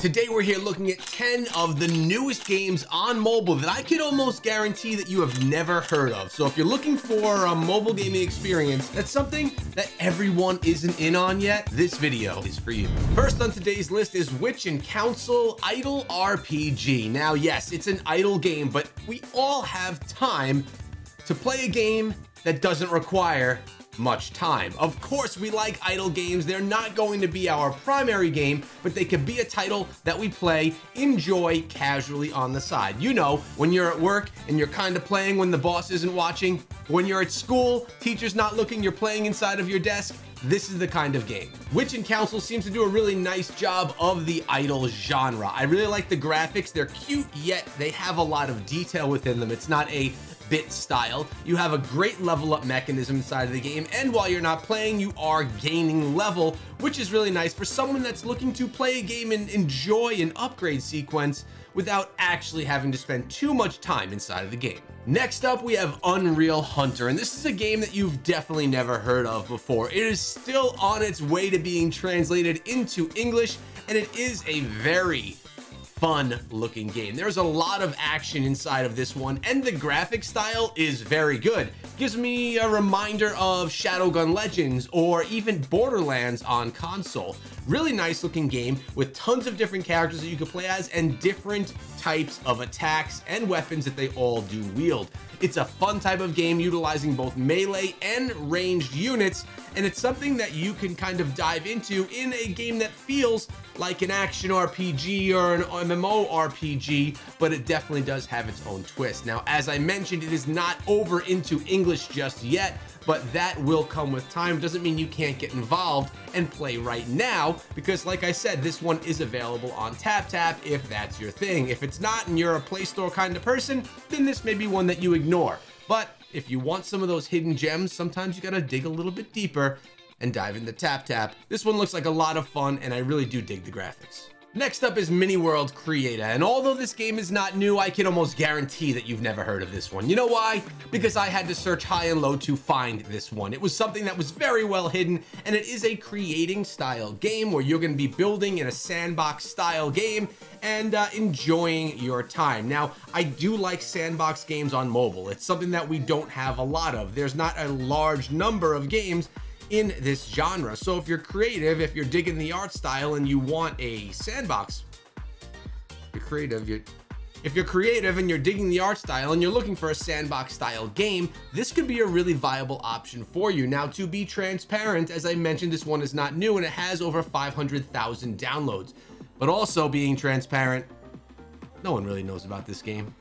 Today we're here looking at 10 of the newest games on mobile that I could almost guarantee that you have never heard of. So if you're looking for a mobile gaming experience, that's something that everyone isn't in on yet, this video is for you. First on today's list is Witch and Council Idle RPG. Now yes, it's an idle game, but we all have time to play a game that doesn't require much time. Of course, we like idle games. They're not going to be our primary game, but they could be a title that we play, enjoy casually on the side. You know, when you're at work and you're kind of playing when the boss isn't watching, when you're at school, teacher's not looking, you're playing inside of your desk, this is the kind of game. Witch and Council seems to do a really nice job of the idle genre. I really like the graphics. They're cute, yet they have a lot of detail within them. It's not a bit style. You have a great level up mechanism inside of the game, and while you're not playing, you are gaining level, which is really nice for someone that's looking to play a game and enjoy an upgrade sequence without actually having to spend too much time inside of the game. Next up, we have Unreal Hunter, and this is a game that you've definitely never heard of before. It is still on its way to being translated into English, and it is a very fun looking game. There's a lot of action inside of this one and the graphic style is very good. Gives me a reminder of Shadowgun Legends or even Borderlands on console. Really nice looking game with tons of different characters that you can play as and different types of attacks and weapons that they all do wield. It's a fun type of game utilizing both melee and ranged units, and it's something that you can kind of dive into in a game that feels like an action RPG or an MMO RPG, but it definitely does have its own twist. Now, as I mentioned, it is not over into English just yet, but that will come with time. Doesn't mean you can't get involved and play right now, because like I said, this one is available on TapTap if that's your thing. If it's not and you're a Play Store kind of person, then this may be one that you ignore. But if you want some of those hidden gems, sometimes you gotta dig a little bit deeper and dive into TapTap. This one looks like a lot of fun, and I really do dig the graphics. Next up is Mini World Creator, and although this game is not new, I can almost guarantee that you've never heard of this one. You know why? Because I had to search high and low to find this one. It was something that was very well hidden, and it is a creating style game where you're going to be building in a sandbox style game and uh, enjoying your time. Now, I do like sandbox games on mobile. It's something that we don't have a lot of. There's not a large number of games in this genre. So if you're creative, if you're digging the art style and you want a sandbox, you're creative, you're, if you're creative and you're digging the art style and you're looking for a sandbox style game, this could be a really viable option for you. Now, to be transparent, as I mentioned, this one is not new and it has over 500,000 downloads. But also being transparent, no one really knows about this game.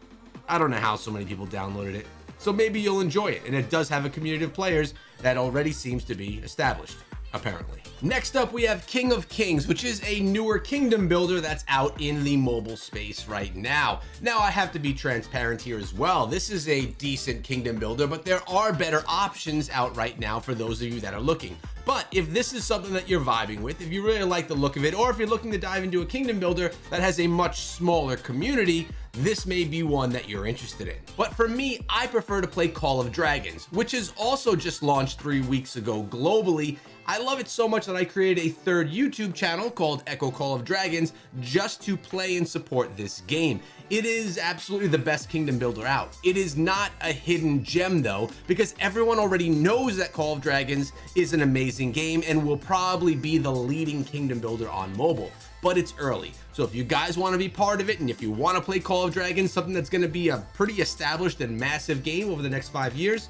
I don't know how so many people downloaded it so maybe you'll enjoy it. And it does have a community of players that already seems to be established, apparently. Next up, we have King of Kings, which is a newer kingdom builder that's out in the mobile space right now. Now, I have to be transparent here as well. This is a decent kingdom builder, but there are better options out right now for those of you that are looking. But if this is something that you're vibing with, if you really like the look of it, or if you're looking to dive into a kingdom builder that has a much smaller community, this may be one that you're interested in. But for me, I prefer to play Call of Dragons, which is also just launched three weeks ago globally. I love it so much that I created a third YouTube channel called Echo Call of Dragons just to play and support this game. It is absolutely the best kingdom builder out. It is not a hidden gem though, because everyone already knows that Call of Dragons is an amazing game and will probably be the leading kingdom builder on mobile but it's early. So if you guys want to be part of it and if you want to play Call of Dragons, something that's going to be a pretty established and massive game over the next five years,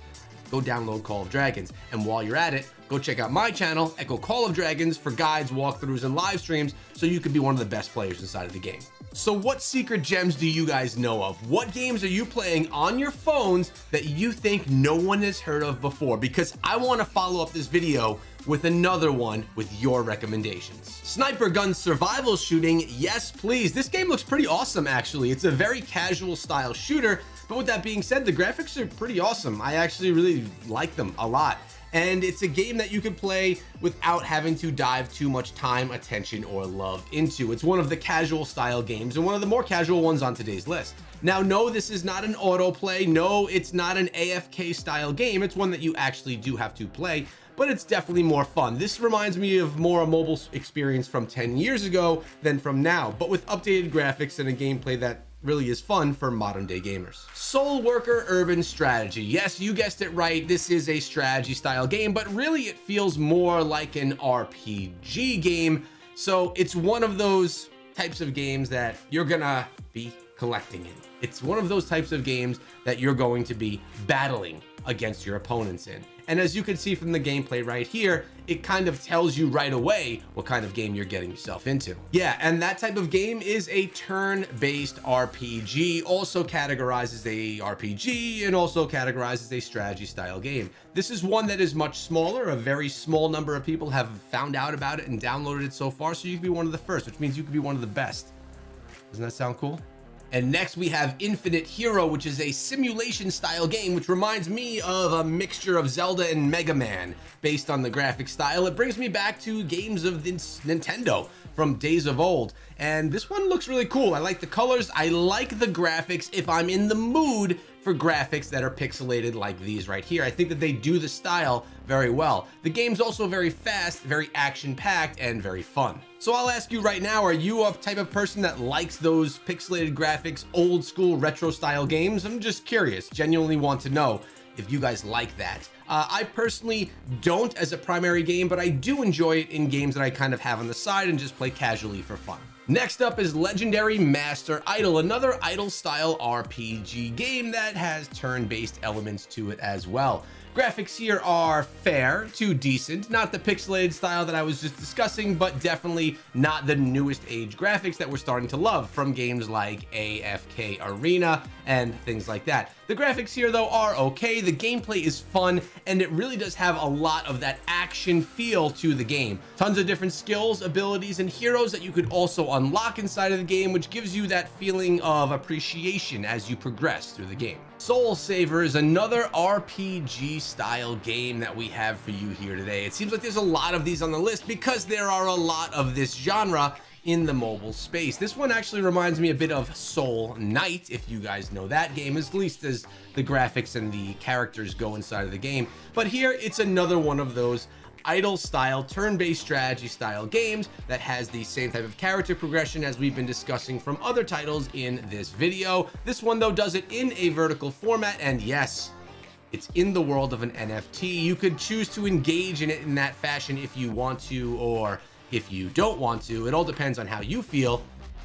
go download Call of Dragons. And while you're at it, go check out my channel, Echo Call of Dragons, for guides, walkthroughs, and live streams so you can be one of the best players inside of the game. So what secret gems do you guys know of? What games are you playing on your phones that you think no one has heard of before? Because I want to follow up this video with another one with your recommendations. Sniper gun survival shooting, yes please. This game looks pretty awesome actually. It's a very casual style shooter, but with that being said, the graphics are pretty awesome. I actually really like them a lot and it's a game that you can play without having to dive too much time, attention, or love into. It's one of the casual style games and one of the more casual ones on today's list. Now, no, this is not an autoplay. No, it's not an AFK style game. It's one that you actually do have to play, but it's definitely more fun. This reminds me of more a mobile experience from 10 years ago than from now, but with updated graphics and a gameplay that really is fun for modern day gamers. Soul Worker Urban Strategy. Yes, you guessed it right. This is a strategy style game, but really it feels more like an RPG game. So it's one of those types of games that you're gonna be collecting in. It's one of those types of games that you're going to be battling against your opponents in. And as you can see from the gameplay right here, it kind of tells you right away what kind of game you're getting yourself into. Yeah, and that type of game is a turn-based RPG, also categorizes a RPG and also categorizes a strategy style game. This is one that is much smaller. A very small number of people have found out about it and downloaded it so far, so you could be one of the first, which means you could be one of the best. Doesn't that sound cool? And next we have Infinite Hero, which is a simulation style game, which reminds me of a mixture of Zelda and Mega Man based on the graphic style. It brings me back to games of Nintendo from days of old. And this one looks really cool. I like the colors. I like the graphics if I'm in the mood for graphics that are pixelated like these right here. I think that they do the style very well. The game's also very fast, very action-packed, and very fun. So I'll ask you right now, are you a type of person that likes those pixelated graphics, old school retro style games? I'm just curious, genuinely want to know if you guys like that. Uh, I personally don't as a primary game, but I do enjoy it in games that I kind of have on the side and just play casually for fun. Next up is Legendary Master Idle, another idle style RPG game that has turn-based elements to it as well. Graphics here are fair to decent, not the pixelated style that I was just discussing, but definitely not the newest age graphics that we're starting to love from games like AFK Arena and things like that. The graphics here though are okay, the gameplay is fun, and it really does have a lot of that action feel to the game. Tons of different skills, abilities, and heroes that you could also unlock inside of the game, which gives you that feeling of appreciation as you progress through the game. Soul Saver is another RPG style game that we have for you here today. It seems like there's a lot of these on the list because there are a lot of this genre in the mobile space. This one actually reminds me a bit of Soul Knight, if you guys know that game, at least as the graphics and the characters go inside of the game. But here, it's another one of those idle style, turn-based strategy style games that has the same type of character progression as we've been discussing from other titles in this video. This one though does it in a vertical format and yes, it's in the world of an NFT. You could choose to engage in it in that fashion if you want to or if you don't want to. It all depends on how you feel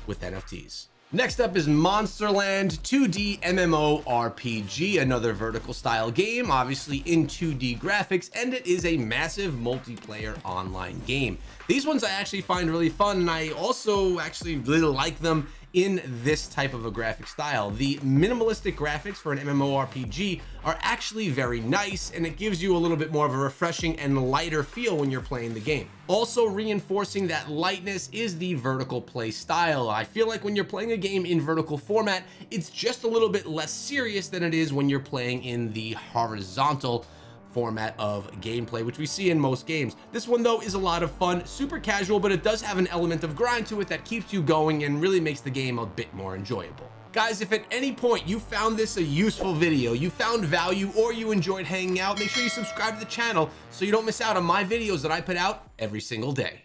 with NFTs. Next up is Monsterland 2D MMO RPG, another vertical style game, obviously in 2D graphics, and it is a massive multiplayer online game. These ones I actually find really fun, and I also actually really like them in this type of a graphic style. The minimalistic graphics for an MMORPG are actually very nice and it gives you a little bit more of a refreshing and lighter feel when you're playing the game. Also reinforcing that lightness is the vertical play style. I feel like when you're playing a game in vertical format, it's just a little bit less serious than it is when you're playing in the horizontal format of gameplay, which we see in most games. This one though is a lot of fun, super casual, but it does have an element of grind to it that keeps you going and really makes the game a bit more enjoyable. Guys, if at any point you found this a useful video, you found value, or you enjoyed hanging out, make sure you subscribe to the channel so you don't miss out on my videos that I put out every single day.